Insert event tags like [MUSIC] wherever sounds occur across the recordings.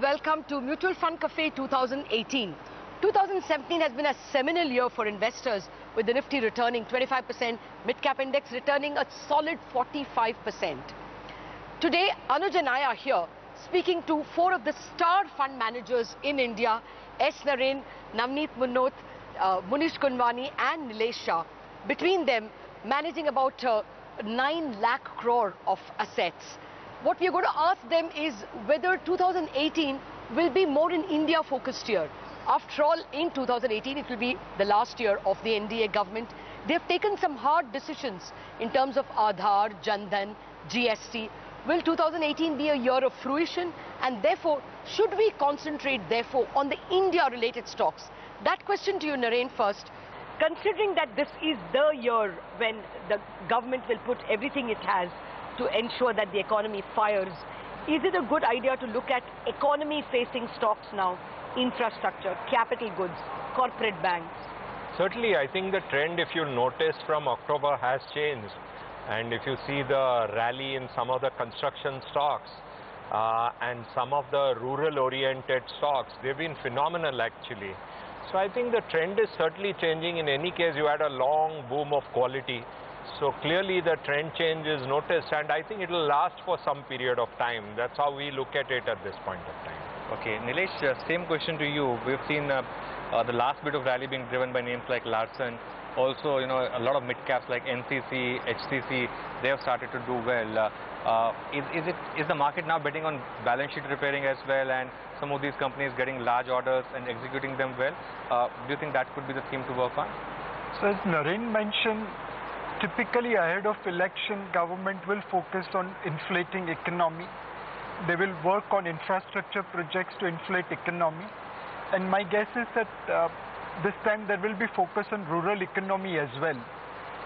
welcome to Mutual Fund Cafe 2018. 2017 has been a seminal year for investors with the Nifty returning 25%, mid-cap index returning a solid 45%. Today, Anuj and I are here speaking to four of the star fund managers in India, S. Naren, Navneet Munot, uh, Manish Gunwani and Nilesh Shah. Between them, managing about uh, 9 lakh crore of assets. What we are going to ask them is whether 2018 will be more an India focused year. After all, in 2018, it will be the last year of the NDA government. They have taken some hard decisions in terms of Aadhaar, Jandhan, GST. Will 2018 be a year of fruition? And therefore, should we concentrate, therefore, on the India-related stocks? That question to you, Naren, first. Considering that this is the year when the government will put everything it has to ensure that the economy fires. Is it a good idea to look at economy-facing stocks now, infrastructure, capital goods, corporate banks? Certainly, I think the trend, if you notice from October, has changed. And if you see the rally in some of the construction stocks uh, and some of the rural-oriented stocks, they've been phenomenal actually. So I think the trend is certainly changing. In any case, you had a long boom of quality. So clearly the trend change is noticed and I think it will last for some period of time. That's how we look at it at this point of time. Okay, Nilesh, uh, same question to you. We've seen uh, uh, the last bit of rally being driven by names like Larsen. Also, you know, a lot of mid-caps like NCC, HCC, they have started to do well. Uh, uh, is, is, it, is the market now betting on balance sheet repairing as well and some of these companies getting large orders and executing them well? Uh, do you think that could be the theme to work on? So as Naren mentioned, typically ahead of election, government will focus on inflating economy. They will work on infrastructure projects to inflate economy. And my guess is that uh, this time there will be focus on rural economy as well.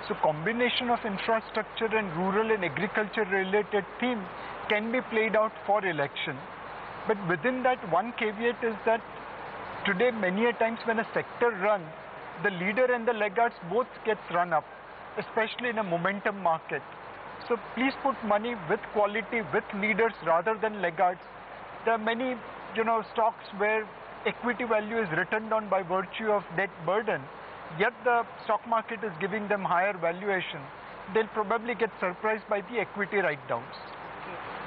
So combination of infrastructure and rural and agriculture related theme can be played out for election. But within that one caveat is that today many a times when a sector runs, the leader and the laggards both gets run up especially in a momentum market. So please put money with quality, with leaders rather than laggards. There are many, you know, stocks where equity value is written down by virtue of debt burden, yet the stock market is giving them higher valuation. They'll probably get surprised by the equity write-downs.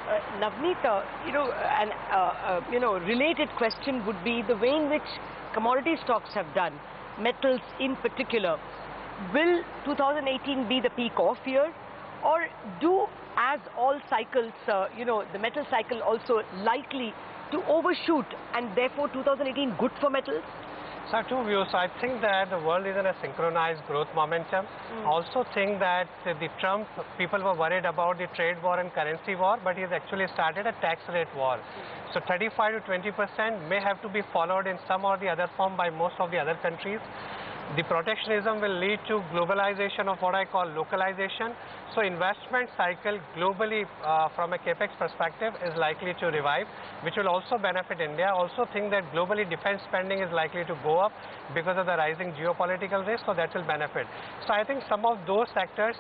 Uh, you know, an uh, uh, you know related question would be the way in which commodity stocks have done, metals in particular will 2018 be the peak off year or do as all cycles, uh, you know, the metal cycle also likely to overshoot and therefore 2018 good for metals? So two views. I think that the world is in a synchronized growth momentum. Mm. Also think that the Trump, people were worried about the trade war and currency war, but he's actually started a tax rate war. Mm. So 35 to 20 percent may have to be followed in some or the other form by most of the other countries the protectionism will lead to globalization of what I call localization. So investment cycle globally uh, from a capex perspective is likely to revive, which will also benefit India. Also think that globally defense spending is likely to go up because of the rising geopolitical risk, so that will benefit. So I think some of those sectors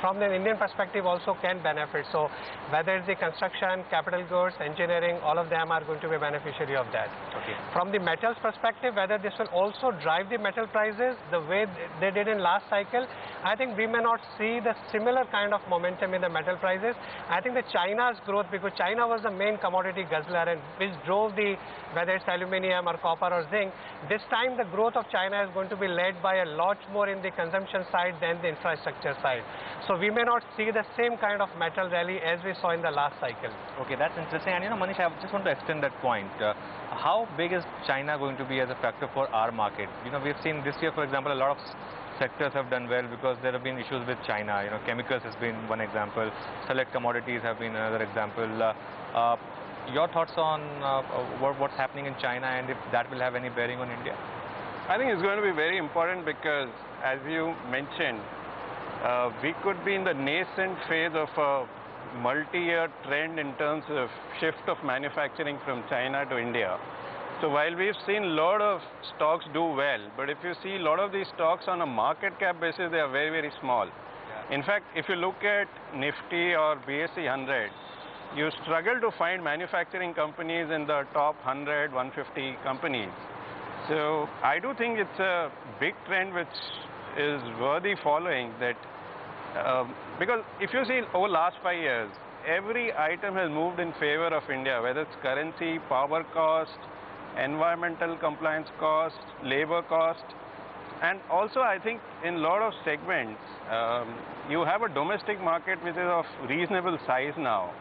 from the Indian perspective also can benefit. So whether it's the construction, capital goods, engineering, all of them are going to be beneficiary of that. Okay. From the metals perspective, whether this will also drive the metal prices the way they did in last cycle, I think we may not see the similar kind of momentum in the metal prices. I think the China's growth, because China was the main commodity guzzler and which drove the, whether it's aluminium or copper or zinc, this time the growth of China is going to be led by a lot more in the consumption side than the infrastructure side. So we may not see the same kind of metal rally as we saw in the last cycle. Okay, that's interesting. And you know, Manish, I just want to extend that point. Uh, how big is China going to be as a factor for our market? You know, we've seen this year, for example, a lot of sectors have done well because there have been issues with China. You know, chemicals has been one example. Select commodities have been another example. Uh, uh, your thoughts on uh, what, what's happening in China and if that will have any bearing on India? I think it's going to be very important because, as you mentioned, uh, we could be in the nascent phase of a multi-year trend in terms of shift of manufacturing from China to India. So while we've seen a lot of stocks do well, but if you see a lot of these stocks on a market cap basis, they are very, very small. Yeah. In fact, if you look at Nifty or BSE 100, you struggle to find manufacturing companies in the top 100, 150 companies. So I do think it's a big trend which is worthy following that um, because if you see over last five years, every item has moved in favor of India, whether it's currency, power cost, environmental compliance cost, labor cost, and also I think in a lot of segments, um, you have a domestic market which is of reasonable size now.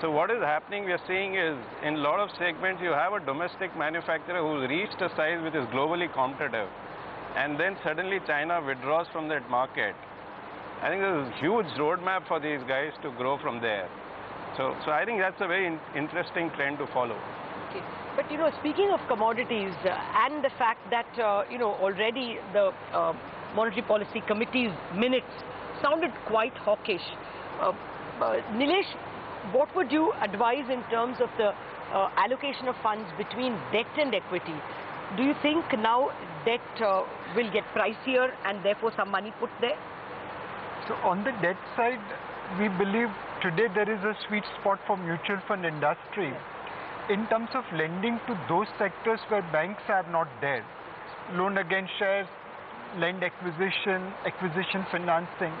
So what is happening we are seeing is in a lot of segments you have a domestic manufacturer who's reached a size which is globally competitive and then suddenly China withdraws from that market. I think there's a huge roadmap for these guys to grow from there. So, so I think that's a very in interesting trend to follow. But, you know, speaking of commodities uh, and the fact that, uh, you know, already the uh, Monetary Policy Committee's minutes sounded quite hawkish. Uh, uh, Nilesh, what would you advise in terms of the uh, allocation of funds between debt and equity? Do you think now debt uh, will get pricier and therefore some money put there? So on the debt side, we believe today there is a sweet spot for mutual fund industry in terms of lending to those sectors where banks are not there. Loan against shares, land acquisition, acquisition financing.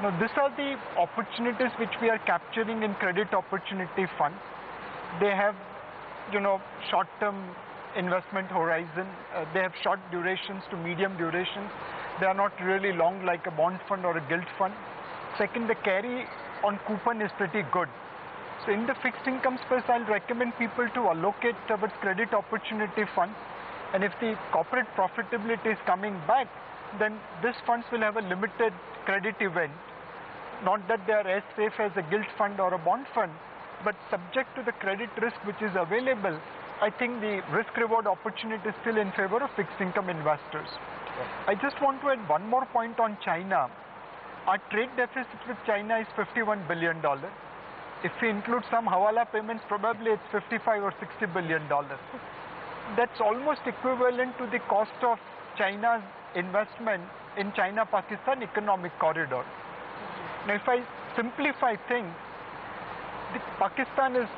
Now these are the opportunities which we are capturing in credit opportunity fund. They have, you know, short-term investment horizon. Uh, they have short durations to medium durations. They are not really long like a bond fund or a gilt fund. Second, the carry on coupon is pretty good. So in the fixed income space, I'll recommend people to allocate towards credit opportunity funds. And if the corporate profitability is coming back, then these funds will have a limited credit event not that they are as safe as a gilt fund or a bond fund, but subject to the credit risk which is available, I think the risk reward opportunity is still in favor of fixed income investors. I just want to add one more point on China. Our trade deficit with China is $51 billion. If we include some hawala payments, probably it's 55 or 60 billion dollars. That's almost equivalent to the cost of China's investment in China-Pakistan economic corridor. Now, if I simplify things, Pakistan is,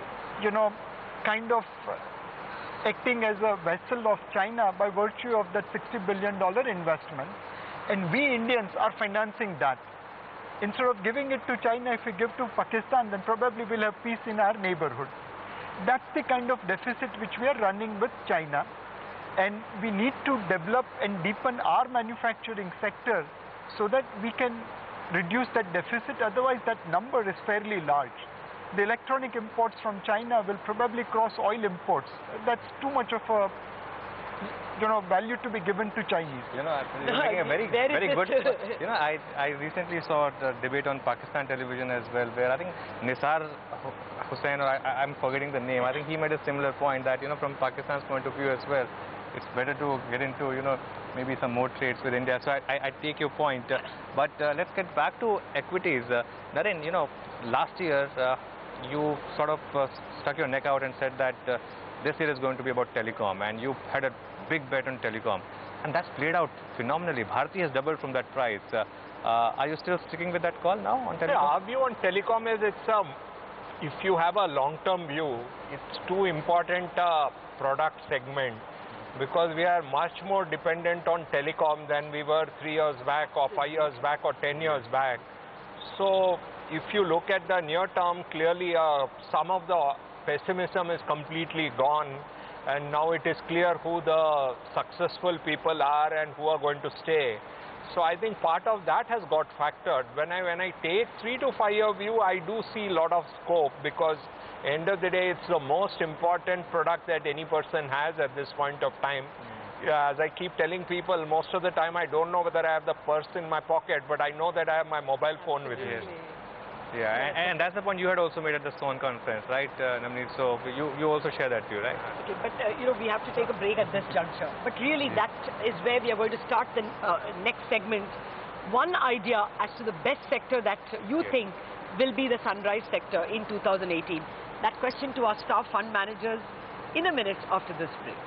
you know, kind of acting as a vessel of China by virtue of that $60 billion investment. And we Indians are financing that. Instead of giving it to China, if we give to Pakistan, then probably we'll have peace in our neighborhood. That's the kind of deficit which we are running with China. And we need to develop and deepen our manufacturing sector so that we can reduce that deficit. Otherwise, that number is fairly large. The electronic imports from China will probably cross oil imports. That's too much of a you know, value to be given to Chinese. You know, you're [LAUGHS] making a very, very good. [LAUGHS] You know, I I recently saw the debate on Pakistan television as well, where I think Nisar Hussain, or I, I'm forgetting the name. I think he made a similar point that you know, from Pakistan's point of view as well, it's better to get into you know maybe some more trades with India. So I, I, I take your point. Uh, but uh, let's get back to equities. Uh, Naren, you know, last year uh, you sort of uh, stuck your neck out and said that uh, this year is going to be about telecom and you had a big bet on telecom. And that's played out phenomenally. Bharti has doubled from that price. are you still sticking with that call now on telecom? Yeah, our view on telecom is it's um, if you have a long-term view, it's too important product segment because we are much more dependent on telecom than we were three years back or five years back or 10 years back. So if you look at the near term, clearly uh, some of the pessimism is completely gone and now it is clear who the successful people are and who are going to stay. So I think part of that has got factored. When I, when I take three to five year view, I do see a lot of scope because end of the day, it's the most important product that any person has at this point of time. Mm. Yeah, as I keep telling people, most of the time I don't know whether I have the purse in my pocket, but I know that I have my mobile phone with me. Yeah, and, and, that's the point you had also made at the Sohn conference, right, uh, Navneet? So you, you also share that view, right? Okay, but uh, you know, we have to take a break at this juncture. But really, yeah. that is where we are going to start the uh, next segment. One idea as to the best sector that you think will be the sunrise sector in 2018. That question to our staff fund managers in a minute after this break.